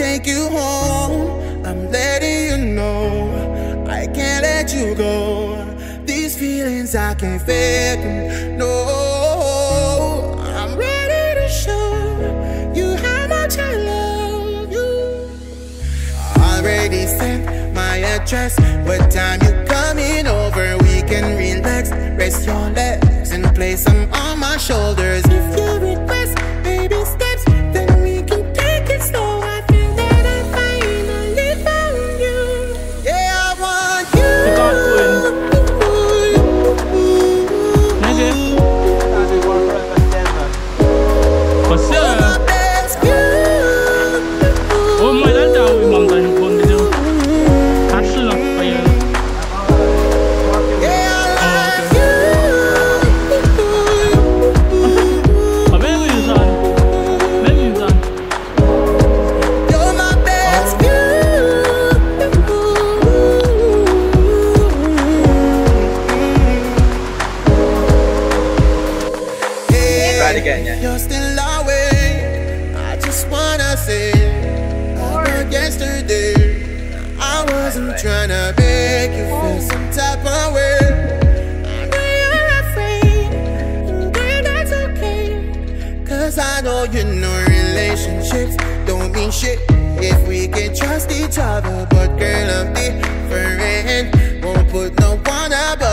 take you home. I'm letting you know I can't let you go. These feelings I can't fake them. No, I'm ready to show you how much I love you. Already sent my address. What time you coming over? We can relax. Rest your legs and place them on my shoulders. Try to get ya. You're still away. I just wanna say, about yesterday, I wasn't trying to make you feel oh. some type of way. I know you're afraid, and girl, that's okay. Cause I know you know relationships don't mean shit if we can trust each other. But girl, I'm different. Won't put no one above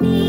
Thank